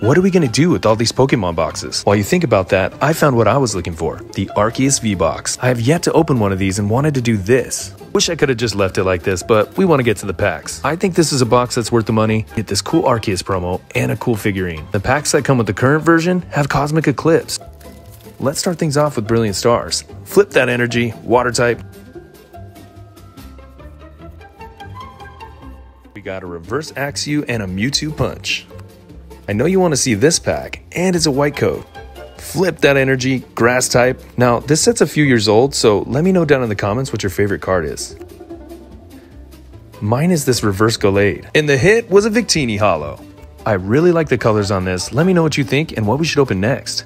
What are we gonna do with all these Pokemon boxes? While you think about that, I found what I was looking for, the Arceus V-Box. I have yet to open one of these and wanted to do this. Wish I could have just left it like this, but we want to get to the packs. I think this is a box that's worth the money, get this cool Arceus promo, and a cool figurine. The packs that come with the current version have Cosmic Eclipse. Let's start things off with Brilliant Stars. Flip that energy, water type, We got a reverse Axew and a Mewtwo Punch. I know you want to see this pack, and it's a white coat. Flip that energy, grass type. Now, this set's a few years old, so let me know down in the comments what your favorite card is. Mine is this reverse Gallade, and the hit was a Victini Holo. I really like the colors on this. Let me know what you think and what we should open next.